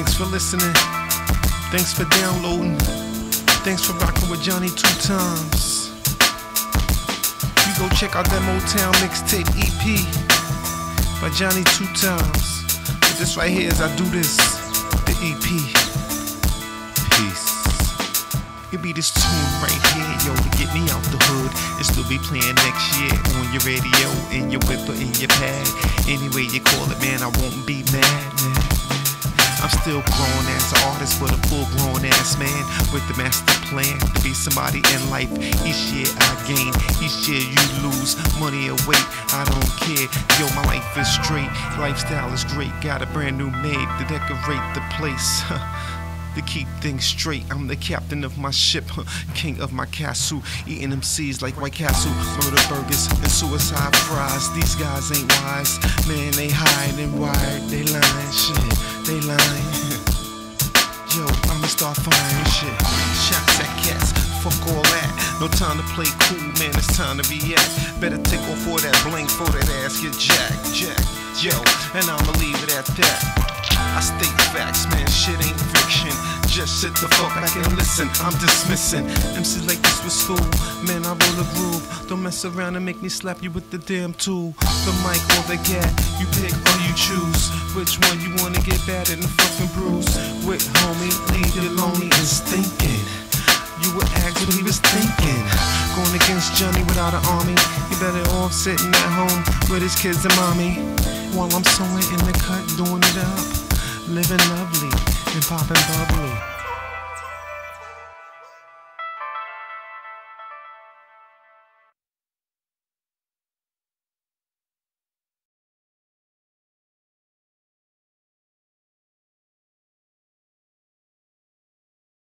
Thanks for listening. Thanks for downloading. Thanks for rocking with Johnny two times. You go check out that Motown mixtape EP by Johnny two times. But this right here is I do this, the EP. Peace. It be this tune right here, yo, to get me out the hood. It still be playing next year on your radio, in your whipper, in your pad. Any way you call it, man, I won't be mad, man. Still grown as an artist, but a full grown ass man with the master plan to be somebody in life. Each year I gain, each year you lose money or weight. I don't care, yo, my life is straight. Lifestyle is great, got a brand new maid to decorate the place. to keep things straight. I'm the captain of my ship, king of my castle, eating them seeds like White Castle, murder burgers and suicide fries. These guys ain't wise, man. They hide and wired, they lying, shit, they lying. Yo, I'ma start firing shit. Shots at cats, fuck all that. No time to play cool, man. It's time to react. Better take off all that blank for that ass get jack, jack. Yo, and I'ma leave it at that. I state facts, man, shit ain't fiction. Sit the fuck back and listen. I'm dismissing MCs like this with school. Man, I roll a groove. Don't mess around and make me slap you with the damn tool. The mic or the gat, you pick or you choose. Which one you wanna get bad and fucking bruise? With homie, leave you lonely and stinking. You would ask what he was thinking. Going against Johnny without an army. He better off sitting at home with his kids and mommy. While I'm sewing in the cut, doing it up living lovely and popping bubbly.